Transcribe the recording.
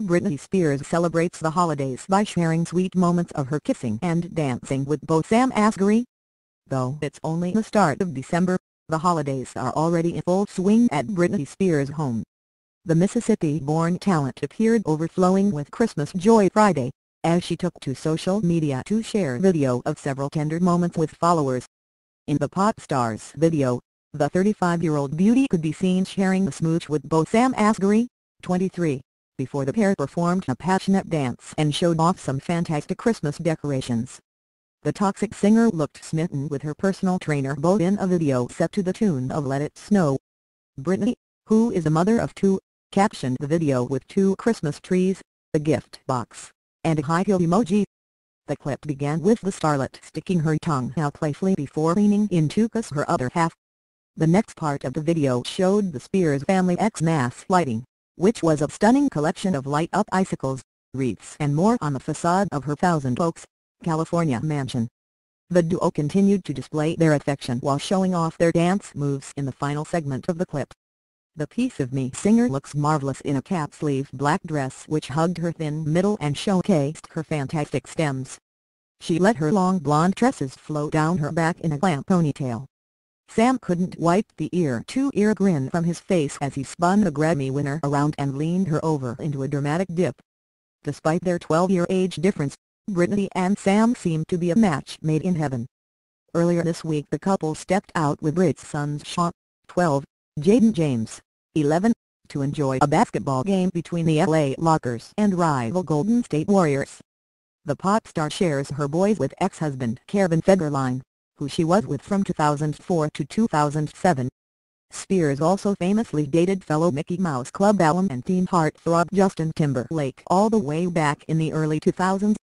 Britney Spears celebrates the holidays by sharing sweet moments of her kissing and dancing with both Sam Asghari. Though it's only the start of December, the holidays are already in full swing at Britney Spears' home. The Mississippi-born talent appeared overflowing with Christmas joy Friday, as she took to social media to share video of several tender moments with followers. In the pop star's video, the 35-year-old beauty could be seen sharing a smooch with both Sam Asghari, 23, before the pair performed a passionate dance and showed off some fantastic Christmas decorations. The Toxic singer looked smitten with her personal trainer both in a video set to the tune of Let It Snow. Britney, who is a mother of two, captioned the video with two Christmas trees, a gift box, and a high heel emoji. The clip began with the starlet sticking her tongue out playfully before leaning in to kiss her other half. The next part of the video showed the Spears family Xmas lighting, which was a stunning collection of light-up icicles, wreaths and more on the facade of her Thousand Oaks, California mansion. The duo continued to display their affection while showing off their dance moves in the final segment of the clip. The Piece of Me singer looks marvelous in a cap-sleeve black dress which hugged her thin middle and showcased her fantastic stems. She let her long blonde tresses flow down her back in a glam ponytail. Sam couldn't wipe the ear-to-ear -ear grin from his face as he spun the Grammy winner around and leaned her over into a dramatic dip. Despite their 12-year age difference, Britney and Sam seem to be a match made in heaven. Earlier this week the couple stepped out with Brit's sons Sean, 12, Jaden James, 11, to enjoy a basketball game between the LA Lakers and rival Golden State Warriors. The pop star shares her boys with ex-husband Kevin Federline, who she was with from 2004 to 2007. Spears also famously dated fellow Mickey Mouse Club alum and teen heartthrob Justin Timberlake all the way back in the early 2000s.